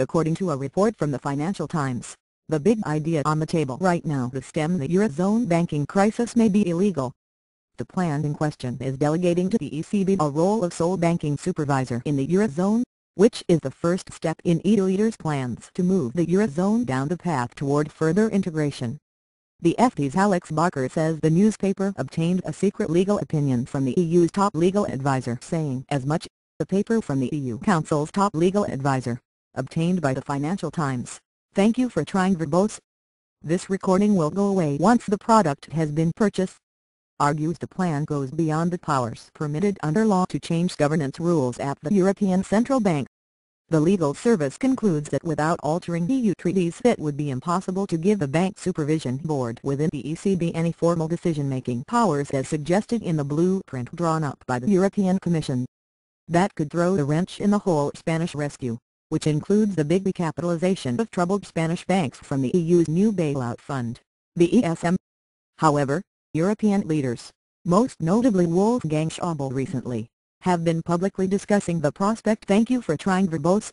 According to a report from the Financial Times, the big idea on the table right now to stem the Eurozone banking crisis may be illegal. The plan in question is delegating to the ECB a role of sole banking supervisor in the Eurozone, which is the first step in EU leaders' plans to move the Eurozone down the path toward further integration. The FT's Alex Barker says the newspaper obtained a secret legal opinion from the EU's top legal advisor saying as much, the paper from the EU Council's top legal advisor obtained by the Financial Times. Thank you for trying verbose. This recording will go away once the product has been purchased. Argues the plan goes beyond the powers permitted under law to change governance rules at the European Central Bank. The legal service concludes that without altering EU treaties it would be impossible to give the Bank Supervision Board within the ECB any formal decision-making powers as suggested in the blueprint drawn up by the European Commission. That could throw the wrench in the whole Spanish rescue which includes the big recapitalization of troubled Spanish banks from the EU's new bailout fund, the ESM. However, European leaders, most notably Wolfgang Schäuble recently, have been publicly discussing the prospect thank you for trying verbose.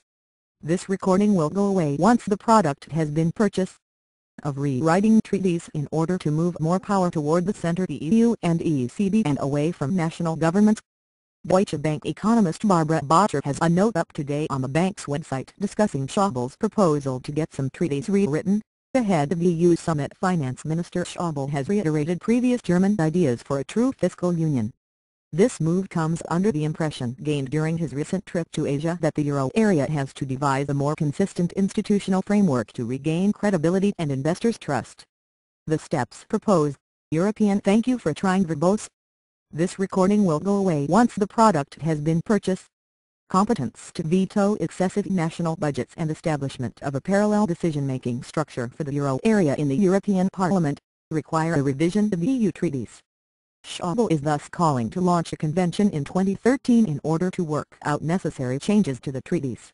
This recording will go away once the product has been purchased of rewriting treaties in order to move more power toward the center the EU and ECB and away from national governments. Deutsche Bank economist Barbara Bottcher has a note up today on the bank's website discussing Schäuble's proposal to get some treaties rewritten. The head of EU summit Finance Minister Schäuble has reiterated previous German ideas for a true fiscal union. This move comes under the impression gained during his recent trip to Asia that the euro area has to devise a more consistent institutional framework to regain credibility and investors' trust. The steps proposed, European thank you for trying verbose, this recording will go away once the product has been purchased. Competence to veto excessive national budgets and establishment of a parallel decision-making structure for the euro area in the European Parliament, require a revision of EU treaties. Schäuble is thus calling to launch a convention in 2013 in order to work out necessary changes to the treaties.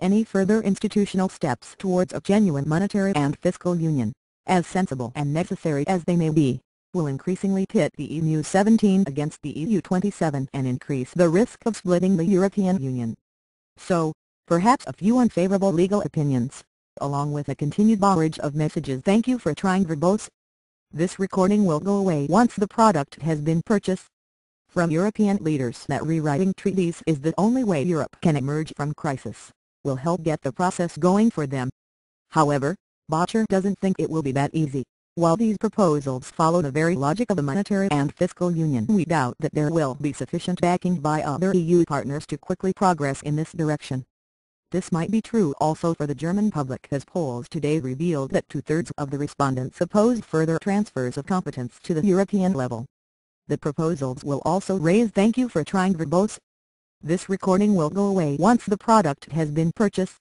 Any further institutional steps towards a genuine monetary and fiscal union, as sensible and necessary as they may be, will increasingly pit the EU 17 against the EU 27 and increase the risk of splitting the European Union. So, perhaps a few unfavorable legal opinions, along with a continued barrage of messages thank you for trying verbose. This recording will go away once the product has been purchased. From European leaders that rewriting treaties is the only way Europe can emerge from crisis, will help get the process going for them. However, Bottcher doesn't think it will be that easy. While these proposals follow the very logic of the monetary and fiscal union we doubt that there will be sufficient backing by other EU partners to quickly progress in this direction. This might be true also for the German public as polls today revealed that two-thirds of the respondents oppose further transfers of competence to the European level. The proposals will also raise thank you for trying verbose. This recording will go away once the product has been purchased.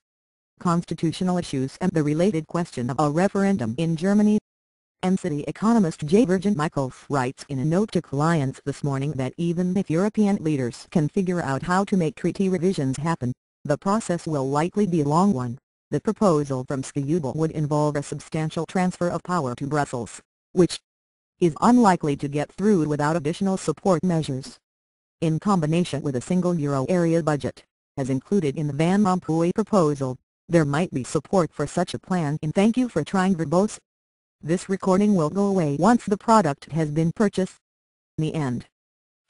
Constitutional issues and the related question of a referendum in Germany Citi economist Juergen Michels writes in a note to clients this morning that even if European leaders can figure out how to make treaty revisions happen, the process will likely be a long one. The proposal from Schäuble would involve a substantial transfer of power to Brussels, which is unlikely to get through without additional support measures. In combination with a single euro area budget, as included in the Van Rompuy proposal, there might be support for such a plan in thank you for trying verbose this recording will go away once the product has been purchased. The end.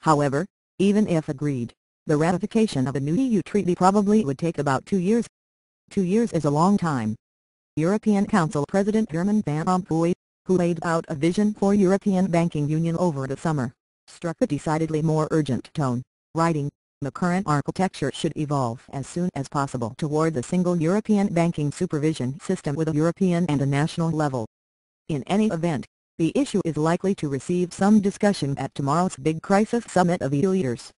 However, even if agreed, the ratification of a new EU treaty probably would take about two years. Two years is a long time. European Council President Herman Van Rompuy, who laid out a vision for European banking union over the summer, struck a decidedly more urgent tone, writing, the current architecture should evolve as soon as possible towards a single European banking supervision system with a European and a national level. In any event, the issue is likely to receive some discussion at tomorrow's Big Crisis Summit of EU leaders.